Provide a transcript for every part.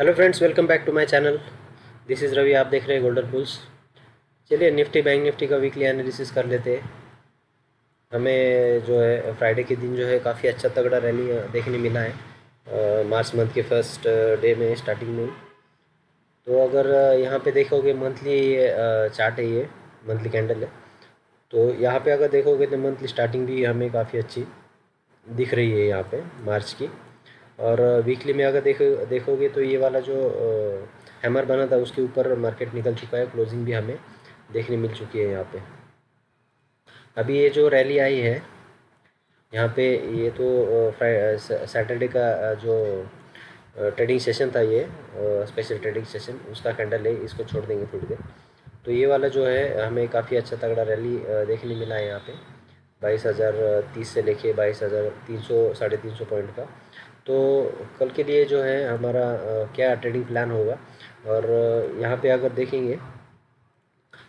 Hello friends welcome back to my channel this is Ravi आप देख रहे हैं गोल्डन पुल्स चलिए निफ्टी बैंक निफ्टी का वीकली एनालिसिस कर लेते हैं। हमें जो है फ्राइडे के दिन जो है, काफ़ी अच्छा तगड़ा रैली देखने मिला है। मार्च मंथ के फ़र्स्ट डे में स्टार्टिंग में। तो अगर यहाँ पे देखोगे मंथली चार्ट है ये मंथली कैंडल है। तो यहाँ पे अगर देखोगे तो मंथली स्टार्टिंग भी हमें काफ़ी अच्छी दिख रही है यहाँ पे मार्च की। और वीकली में अगर देखो, देखोगे तो ये वाला जो हैमर बना था, उसके ऊपर मार्केट निकल चुका है क्लोजिंग भी हमें देखने मिल चुकी है यहाँ पे। अभी ये जो रैली आई है, यहाँ पे ये तो सैटरडे का जो ट्रेडिंग सेशन था ये स्पेशल ट्रेडिंग सेशन उसका कैंडल है, इसको छोड़ देंगे थोड़ी देर। तो ये वाला जो है, हमें काफ़ी अच्छा तगड़ा रैली देखने मिला है यहाँ पे, बाईस हज़ार तीस से लेके बाईस हज़ार तीन सौ, साढ़े तीन सौ पॉइंट का। तो कल के लिए जो है हमारा क्या ट्रेडिंग प्लान होगा? और यहाँ पे अगर देखेंगे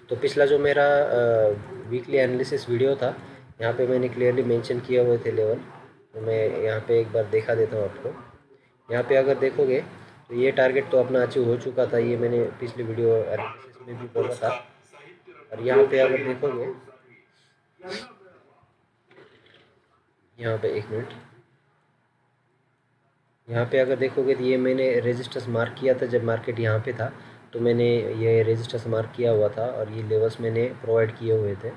तो पिछला जो मेरा वीकली एनालिसिस वीडियो था, यहाँ पे मैंने क्लियरली मेंशन किए हुए थे लेवल तो मैं यहाँ पे एक बार देखा देता हूँ आपको। यहाँ पे अगर देखोगे तो ये टारगेट तो अपना अचीव हो चुका था, ये मैंने पिछली वीडियो एनालिसिस में भी बोला था। और यहाँ पे अगर देखोगे, यहाँ पे एक मिनट यहाँ पे अगर देखोगे तो ये मैंने रजिस्टर्स मार्क किया था जब मार्केट यहाँ पे था तो मैंने ये रजिस्टर्स मार्क किया हुआ था और ये लेवल्स मैंने प्रोवाइड किए हुए थे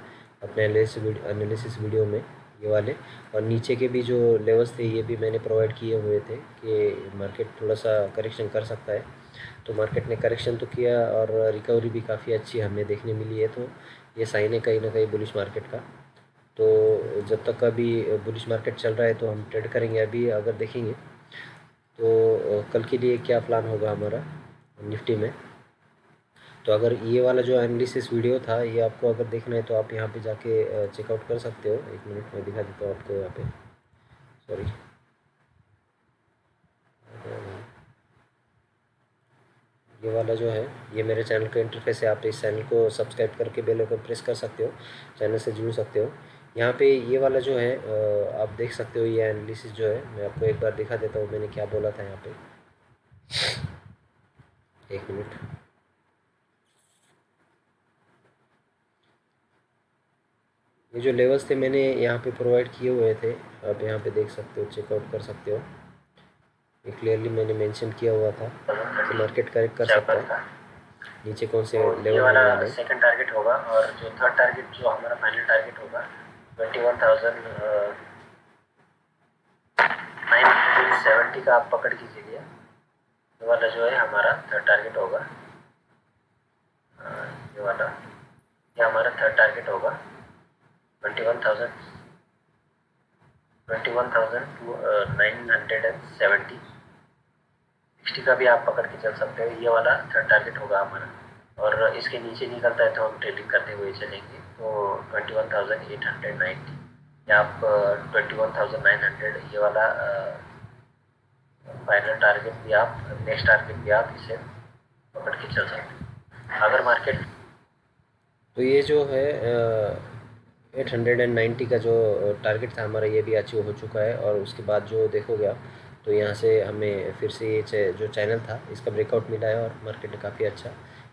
अपने एनालिसिस वीडियो में, ये वाले। और नीचे के भी जो लेवल्स थे, ये भी मैंने प्रोवाइड किए हुए थे कि मार्केट थोड़ा सा करेक्शन कर सकता है। तो मार्केट ने करेक्शन तो किया और रिकवरी भी काफ़ी अच्छी हमें देखने मिली है तो ये साइन है कहीं ना कहीं बुलिश मार्केट का। तो जब तक अभी बुलिश मार्केट चल रहा है तो हम ट्रेड करेंगे। अभी अगर देखेंगे तो कल के लिए क्या प्लान होगा हमारा निफ्टी में? तो अगर ये वाला जो एनालिसिस वीडियो था, ये आपको अगर देखना है तो आप यहाँ पे जाके चेकआउट कर सकते हो। एक मिनट में दिखा देता हूँ आपको यहाँ पे। सॉरी ये वाला जो है, ये मेरे चैनल का इंटरफेस है। आप इस चैनल को सब्सक्राइब करके बेल आइकन प्रेस कर सकते हो। चैनल से जुड़ सकते हो। यहाँ पे ये वाला जो है आप देख सकते हो ये एनालिसिस जो है मैं आपको एक बार दिखा देता हूँ मैंने क्या बोला था यहाँ पे। एक मिनट। ये जो लेवल्स थे मैंने यहाँ पे प्रोवाइड किए हुए थे आप यहाँ पे देख सकते हो चेकआउट कर सकते हो। ये क्लियरली मैंने मेंशन किया हुआ था कि मार्केट करेक्ट कर सकता है। नीचे कौन से लेवल वाला सेकंड टारगेट होगा और जो थर्ड टारगेट जो हमारा फाइनल टारगेट होगा ट्वेंटी सेवेंटी का आप पकड़ के चलिए ये वाला जो है हमारा थर्ड टारगेट होगा। ये वाला, ये हमारा थर्ड टारगेट होगा। Twenty one thousand twenty one thousand two nine hundred and seventy sixty का भी आप पकड़ के चल सकते हो। ये वाला थर्ड टारगेट होगा हमारा। और इसके नीचे निकलता है तो हम ट्रेडिंग करते हुए चलेंगे। Twenty one thousand eight hundred या आप twenty one thousand nine hundred ये वाला फाइनल टारगेट भी आप नेक्स्ट टारगेट भी आप इसे पकड़ के चल सकते अगर मार्केट तो ये जो है एट हंड्रेड एंड नाइन्टी का जो टारगेट था हमारा, ये भी अचीव हो चुका है। और उसके बाद जो देखोगे आप तो यहाँ से हमें फिर से ये जो चैनल था, इसका ब्रेकआउट मिला है और मार्केट काफ़ी अच्छा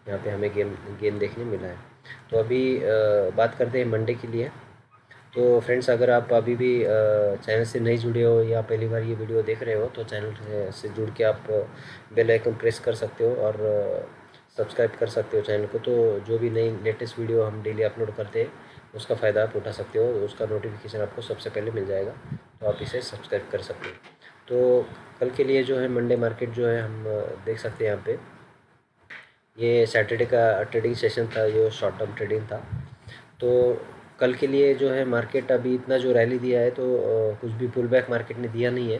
यहाँ पे हमें गेम गेम देखने मिला है। तो अभी बात करते हैं मंडे के लिए। तो फ्रेंड्स अगर आप अभी भी चैनल से नहीं जुड़े हो या पहली बार ये वीडियो देख रहे हो तो चैनल से जुड़ के आप बेल आइकन प्रेस कर सकते हो और सब्सक्राइब कर सकते हो चैनल को। तो जो भी नई लेटेस्ट वीडियो हम डेली अपलोड करते हैं, उसका फ़ायदा आप उठा सकते हो, उसका नोटिफिकेशन आपको सबसे पहले मिल जाएगा तो आप इसे सब्सक्राइब कर सकते हो। तो कल के लिए जो है मंडे मार्केट जो है, हम देख सकते हैं यहाँ पे। ये सैटरडे का ट्रेडिंग सेशन था ये शॉर्ट टर्म ट्रेडिंग था। तो कल के लिए जो है मार्केट अभी इतना जो रैली दिया है तो कुछ भी पुल बैक मार्केट ने दिया नहीं है।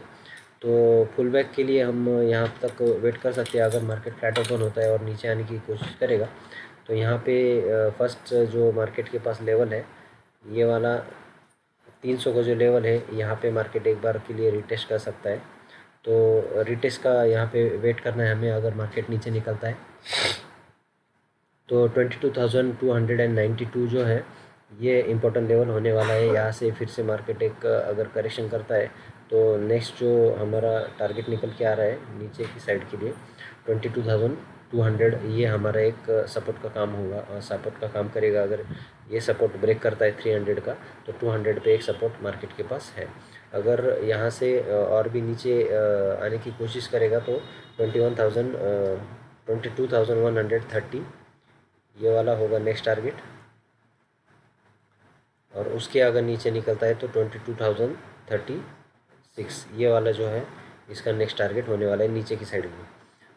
तो फुल बैक के लिए हम यहाँ तक वेट कर सकते हैं, अगर मार्केट फ्लैट ओपन होता है और नीचे आने की कोशिश करेगा। तो यहाँ पे फ़र्स्ट जो मार्केट के पास लेवल है, ये वाला 300 का जो लेवल है, यहाँ पे मार्केट एक बार के लिए रिटेस्ट कर सकता है। तो रिटेस्ट का यहाँ पे वेट करना है हमें, अगर मार्केट नीचे निकलता है। तो twenty two thousand two hundred and ninety two जो है, ये इम्पोर्टेंट लेवल होने वाला है। यहाँ से फिर से मार्केट एक, अगर करेक्शन करता है तो नेक्स्ट जो हमारा टारगेट निकल के आ रहा है, नीचे की साइड के लिए twenty two thousand two hundred ये हमारा एक सपोर्ट का काम होगा। सपोर्ट का काम करेगा अगर ये सपोर्ट ब्रेक करता है थ्री हंड्रेड का तो टू हंड्रेड पे एक सपोर्ट मार्केट के पास है। अगर यहाँ से और भी नीचे आने की कोशिश करेगा तो twenty one thousand twenty two thousand one hundred thirty ये वाला होगा नेक्स्ट टारगेट और उसके अगर नीचे निकलता है तो twenty two thousand thirty six ये वाला जो है, इसका नेक्स्ट टारगेट होने वाला है नीचे की साइड में।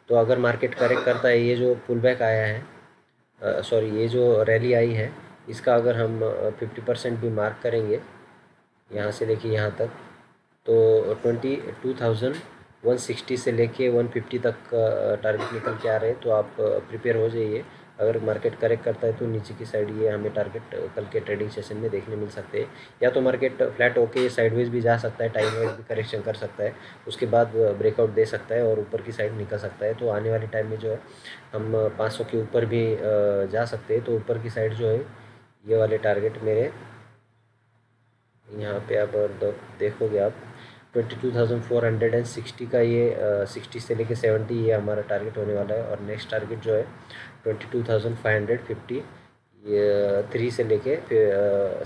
तो अगर मार्केट करेक्ट करता है, ये जो पुल बैक आया है सॉरी ये जो रैली आई है, इसका अगर हम फिफ्टी परसेंट भी मार्क करेंगे, यहाँ से लेके यहाँ तक तो twenty two thousand one sixty से लेके वन फिफ्टी तक टारगेट निकल के आ रहे हैं तो आप प्रिपेयर हो जाइए। अगर मार्केट करेक्ट करता है तो नीचे की साइड ये हमें टारगेट कल के ट्रेडिंग सेशन में देखने मिल सकते हैं। या तो मार्केट फ्लैट होके साइडवेज भी जा सकता है टाइम वाइज भी करेक्शन कर सकता है। उसके बाद ब्रेकआउट दे सकता है और ऊपर की साइड निकल सकता है। तो आने वाले टाइम में जो है, हम 500 के ऊपर भी जा सकते हैं। तो ऊपर की साइड जो है, ये वाले टारगेट मेरे, यहाँ पे आप देखोगे आप। Twenty two thousand four hundred and sixty का ये सिक्सटी से लेके सेवेंटी ये हमारा टारगेट होने वाला है और नेक्स्ट टारगेट जो है twenty two thousand five hundred fifty, ये थ्री से लेके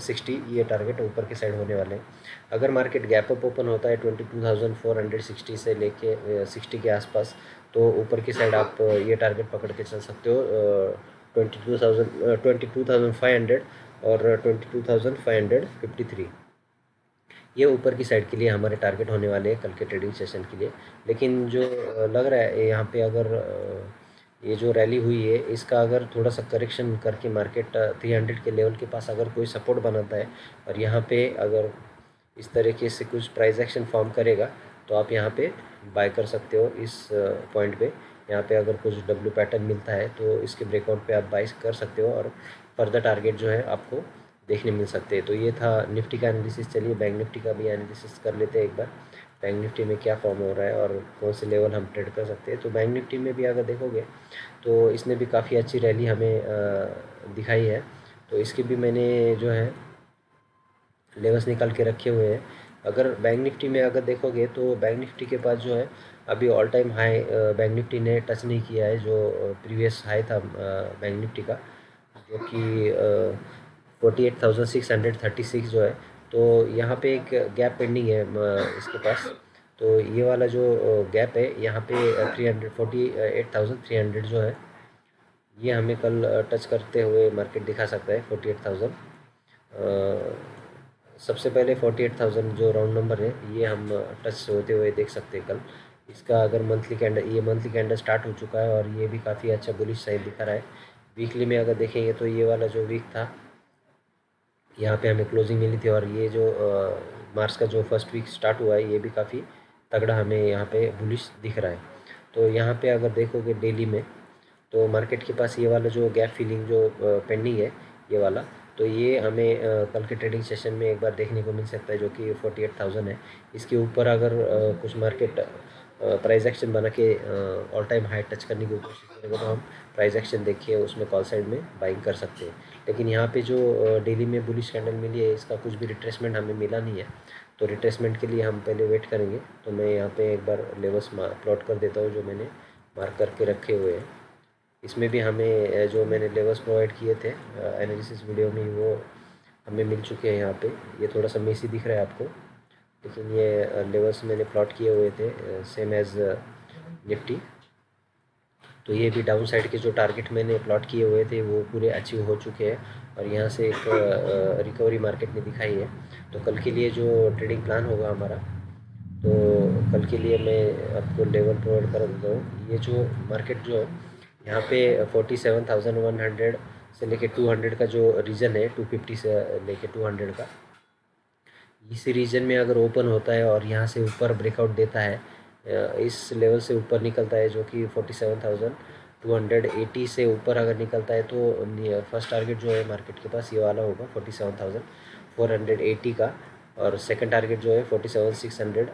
सिक्सटी ये टारगेट ऊपर के साइड होने वाले हैं। अगर मार्केट गैप अप ओपन होता है twenty two thousand four hundred sixty से लेके सिक्सटी के आसपास तो ऊपर की साइड आप ये टारगेट पकड़ के चल सकते हो twenty two thousand twenty two thousand five hundred और twenty two thousand five hundred fifty three. ये ऊपर की साइड के लिए हमारे टारगेट होने वाले हैं कल के ट्रेडिंग सेशन के लिए। लेकिन जो लग रहा है, यहाँ पे अगर ये जो रैली हुई है, इसका अगर थोड़ा सा करेक्शन करके मार्केट थ्री हंड्रेड के लेवल के पास अगर कोई सपोर्ट बनाता है और यहाँ पे अगर इस तरीके से कुछ प्राइस एक्शन फॉर्म करेगा तो आप यहाँ पे बाय कर सकते हो इस पॉइंट पे। यहाँ पे अगर कुछ डब्ल्यू पैटर्न मिलता है तो इसके ब्रेकआउट पे आप बाई कर सकते हो और फर्दर टारगेट जो है आपको देखने मिल सकते हैं। तो ये था निफ्टी का एनालिसिस चलिए बैंक निफ्टी का भी एनालिसिस कर लेते हैं एक बार। बैंक निफ्टी में क्या फॉर्म हो रहा है और कौन से लेवल हम ट्रेड कर सकते हैं। तो बैंक निफ्टी में भी अगर देखोगे तो इसने भी काफ़ी अच्छी रैली हमें दिखाई है। तो इसके भी मैंने जो है लेवल्स निकाल के रखे हुए हैं। अगर बैंक निफ्टी में अगर देखोगे तो बैंक निफ्टी के पास जो है, अभी all time high bank Nifty ने टच नहीं किया है, जो प्रीवियस हाई था बैंक निफ्टी का। जो कि forty eight thousand six hundred thirty six जो है तो यहाँ पे एक गैप पेंडिंग है इसके पास। तो ये वाला जो गैप है, यहाँ पे three hundred forty eight thousand three hundred जो है, ये हमें कल टच करते हुए मार्केट दिखा सकता है फोर्टी एट थाउज़ेंड सबसे पहले फोर्टी एट थाउज़ेंड जो राउंड नंबर है, ये हम टच होते हुए देख सकते हैं कल। इसका अगर मंथली कैंडल ये मंथली कैंडल स्टार्ट हो चुका है और ये भी काफ़ी अच्छा बुलिश साइड दिखा रहा है। वीकली में अगर देखेंगे तो ये वाला जो वीक था यहाँ पे हमें क्लोजिंग मिली थी और ये जो मार्च का जो फ़र्स्ट वीक स्टार्ट हुआ है, ये भी काफ़ी तगड़ा हमें यहाँ पे बुलिश दिख रहा है। तो यहाँ पे अगर देखोगे डेली में तो मार्केट के पास ये वाला जो गैप फीलिंग जो पेंडिंग है, ये वाला तो ये हमें कल के ट्रेडिंग सेशन में एक बार देखने को मिल सकता है जो कि फोर्टी एट थाउज़ेंड है। इसके ऊपर अगर कुछ मार्केट प्राइस एक्शन बना के ऑल टाइम हाई टच करने की कोशिश करेंगे तो हम प्राइस एक्शन देखिए, उसमें कॉल साइड में बाइंग कर सकते हैं। लेकिन यहाँ पे जो डेली में बुलिश कैंडल मिली है, इसका कुछ भी रिट्रेसमेंट हमें मिला नहीं है। तो रिट्रेसमेंट के लिए हम पहले वेट करेंगे। तो मैं यहाँ पे एक बार लेवल्स प्लॉट कर देता हूँ जो मैंने मार्क करके रखे हुए हैं। इसमें भी हमें जो मैंने लेवल्स प्रोवाइड किए थे एनालिसिस वीडियो में वो हमें मिल चुके हैं यहाँ पे। ये थोड़ा सा मेसी दिख रहा है आपको। लेकिन ये लेवल्स मैंने प्लॉट किए हुए थे सेम एज़ निफ्टी तो ये भी डाउन साइड के जो टारगेट मैंने प्लॉट किए हुए थे, वो पूरे अचीव हो चुके हैं। और यहाँ से एक रिकवरी मार्केट ने दिखाई है। तो कल के लिए जो ट्रेडिंग प्लान होगा हमारा तो कल के लिए मैं आपको लेवल प्रोवाइड कर देता हूँ। ये जो मार्केट जो है यहाँ पे forty seven thousand one hundred से लेके टू हंड्रेड का जो रीजन है टू फिफ्टी से लेके टू हंड्रेड का, इस रीजन में अगर ओपन होता है और यहाँ से ऊपर ब्रेकआउट देता है इस लेवल से ऊपर निकलता है जो कि forty seven thousand two hundred eighty से ऊपर अगर निकलता है तो फ़र्स्ट टारगेट जो है मार्केट के पास ये वाला होगा forty seven thousand four hundred eighty का। और सेकंड टारगेट जो है forty seven six hundred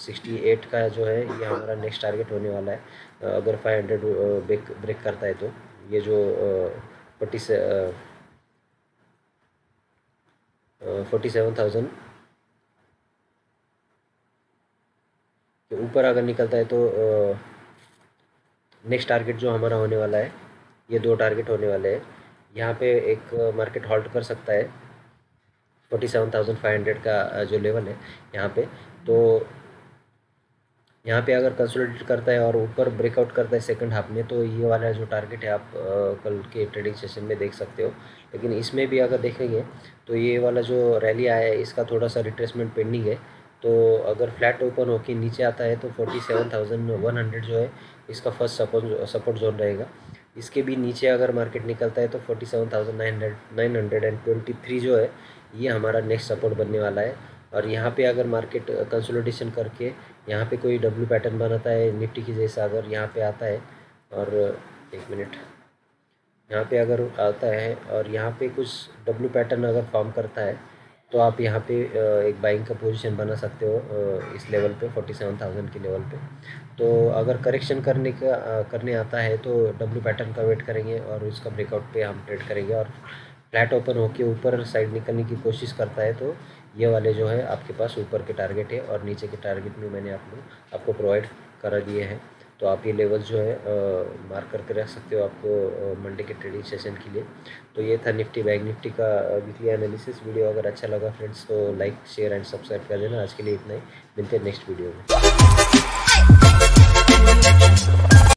sixty eight का जो है ये हमारा नेक्स्ट टारगेट होने वाला है। अगर फाइव हंड्रेड ब्रेक ब्रेक करता है तो ये जो फोर्टी फोर्टी सेवन थाउज़ेंड तो ऊपर अगर निकलता है तो नेक्स्ट टारगेट जो हमारा होने वाला है, ये दो टारगेट होने वाले हैं। यहाँ पे एक मार्केट हॉल्ट कर सकता है। Forty seven thousand five hundred का जो लेवल है, यहाँ पे। तो यहाँ पे अगर कंसोलिडेट करता है और ऊपर ब्रेकआउट करता है सेकंड हाफ़ में तो ये वाला जो टारगेट है आप कल के ट्रेडिंग सेशन में देख सकते हो। लेकिन इसमें भी अगर देखेंगे तो ये वाला जो रैली आया है, इसका थोड़ा सा रिट्रेसमेंट पेंडिंग है। तो अगर फ्लैट ओपन होके नीचे आता है तो forty seven thousand one hundred जो है, इसका फ़र्स्ट सपोर्ट सपोर्ट जोन रहेगा। इसके भी नीचे अगर मार्केट निकलता है तो forty seven thousand nine hundred nine hundred and twenty three जो है, ये हमारा नेक्स्ट सपोर्ट बनने वाला है। और यहाँ पे अगर मार्केट कंसोलिडेशन करके यहाँ पे कोई डब्ल्यू पैटर्न बनाता है निफ्टी की जैसा अगर यहाँ पे आता है, और एक मिनट यहाँ पे अगर आता है और यहाँ पे कुछ डब्ल्यू पैटर्न अगर फॉर्म करता है तो आप यहाँ पे एक बाइंग का पोजीशन बना सकते हो इस लेवल पे फोर्टी सेवन थाउज़ेंड के लेवल पे। तो अगर करेक्शन करने का करने आता है तो डब्ल्यू पैटर्न का वेट करेंगे और उसका ब्रेकआउट पे हम ट्रेड करेंगे और फ्लैट ओपन होके ऊपर साइड निकलने की कोशिश करता है तो ये वाले जो है आपके पास ऊपर के टारगेट है और नीचे के टारगेट में मैंने आपको आपको प्रोवाइड करा दिए हैं। तो आप ये लेवल जो है मार्क करके रख सकते हो आपको मंडे के ट्रेडिंग सेशन के लिए। तो ये था निफ्टी बैंक निफ्टी का वीकली एनालिसिस वीडियो अगर अच्छा लगा फ्रेंड्स तो लाइक शेयर एंड सब्सक्राइब कर देना। आज के लिए इतना ही। मिलते हैं नेक्स्ट वीडियो में।